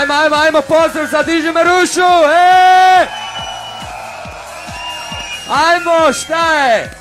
Ajmo, ajmo, ajmo, pozdrav za Diži Marušu, e! Ajmo, šta je?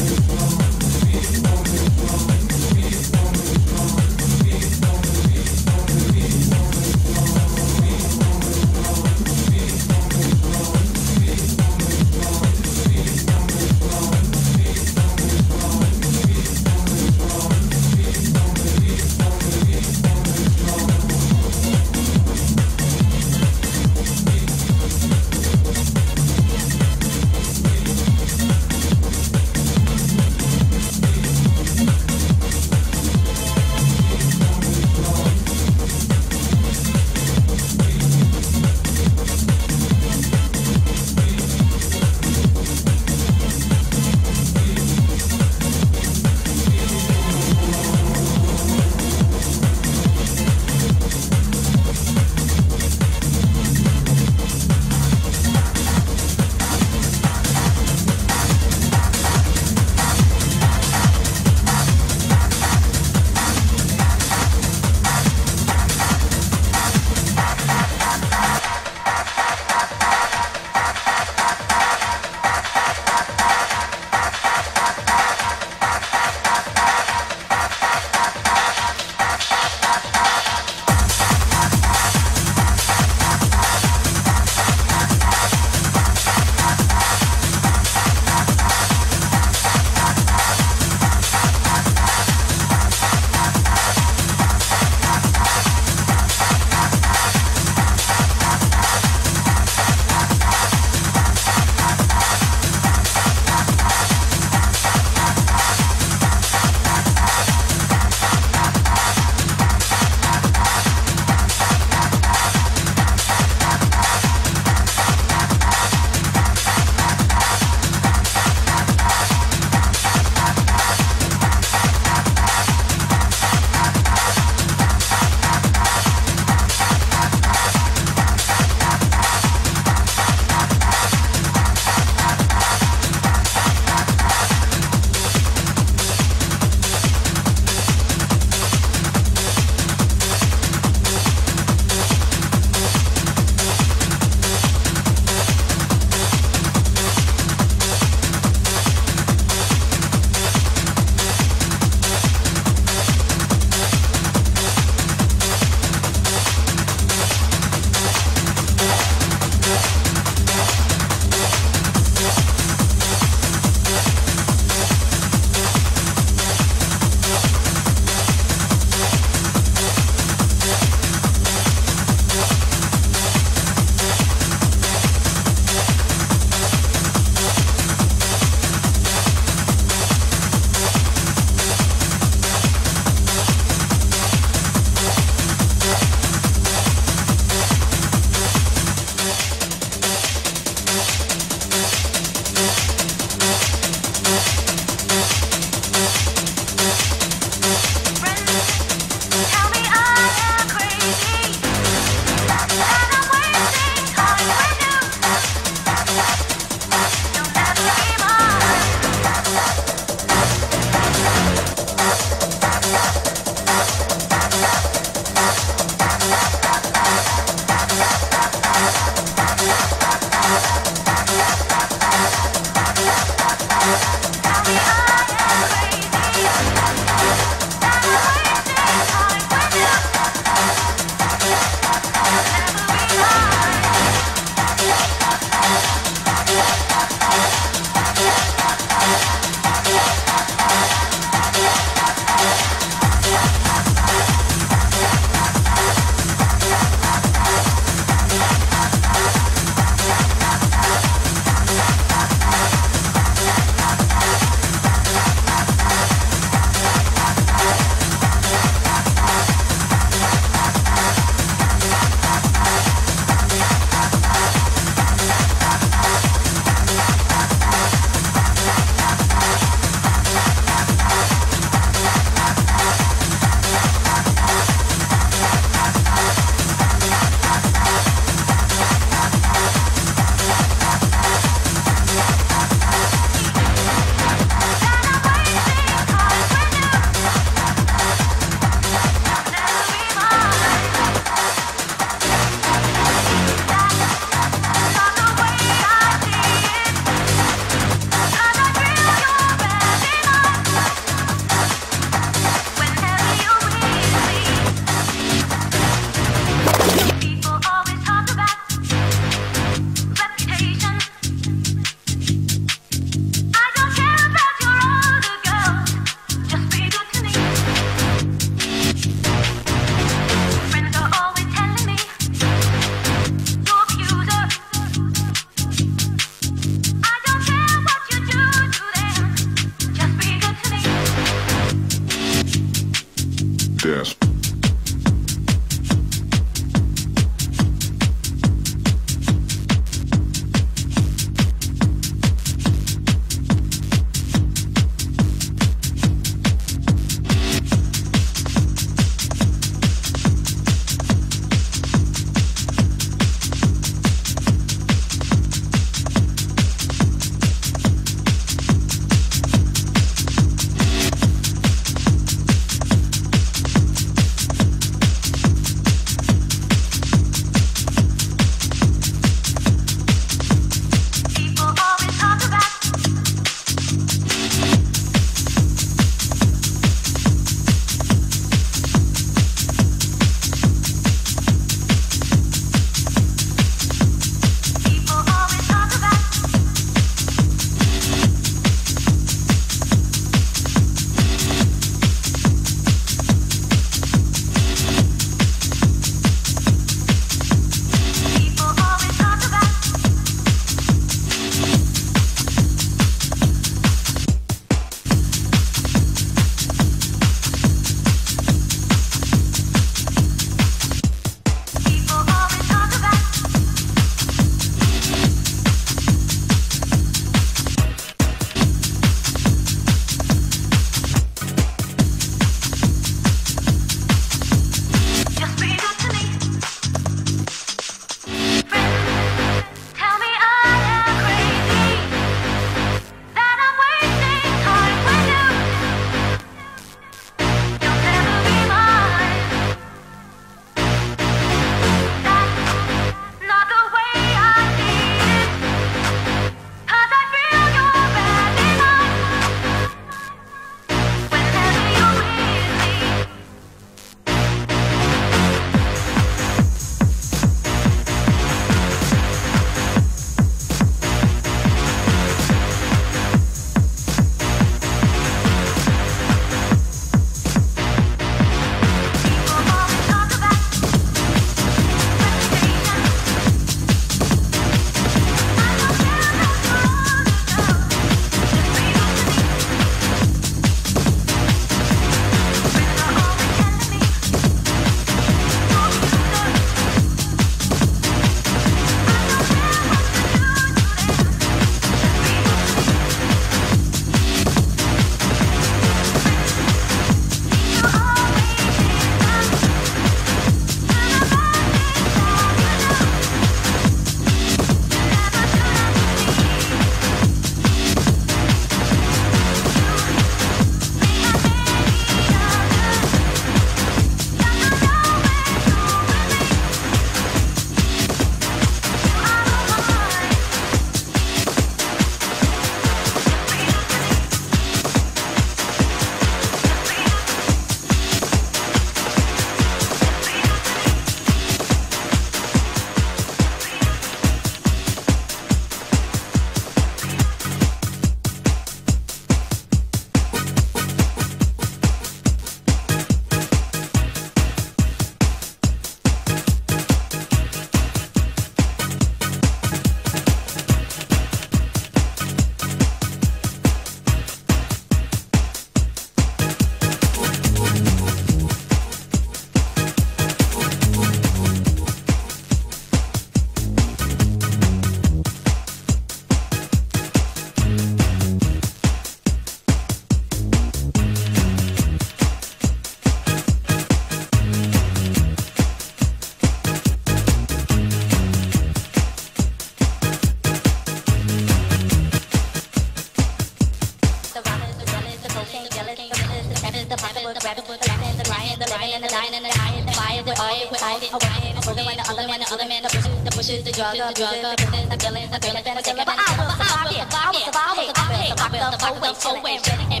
did the drug up, drug up, and then the killing, the killing, then the killing. But I will survive it, I will survive it, I will survive it, I will survive it, I will survive it, I will survive it,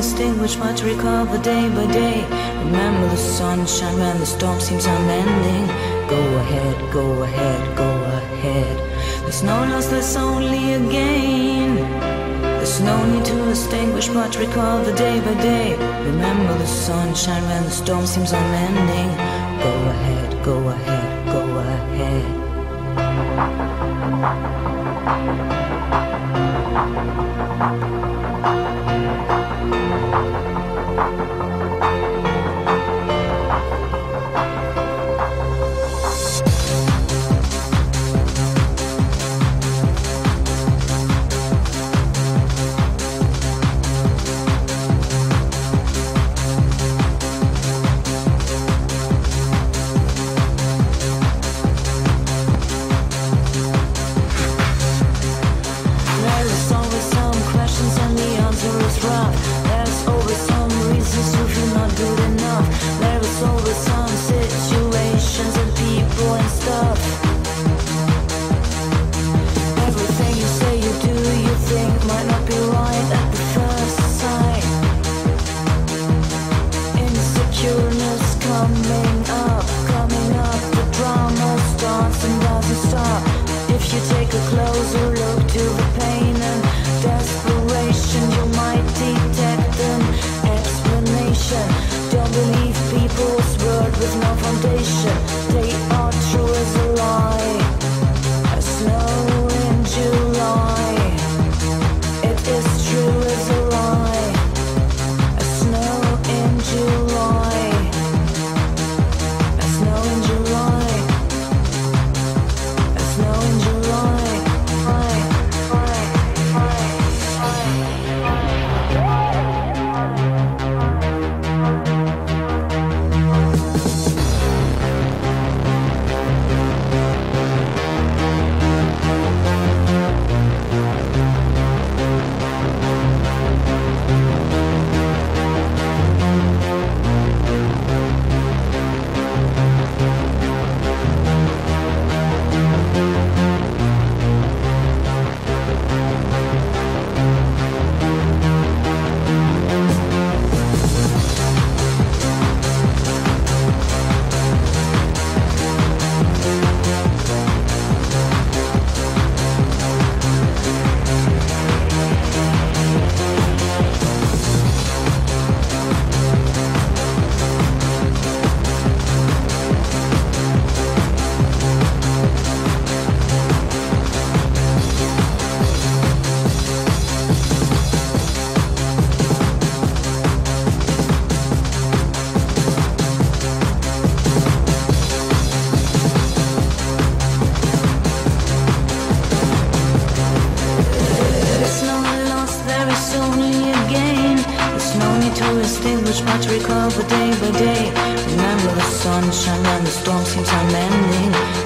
Distinguish what to recover day by day. Remember the sunshine when the storm seems unending. Go ahead, go ahead, go ahead. There's no loss, there's only a gain. There's no need to extinguish what to recover day by day. Remember the sunshine when the storm seems unending. Go ahead, go ahead, go ahead. sunshine and the storm seems unending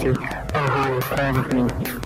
Look at my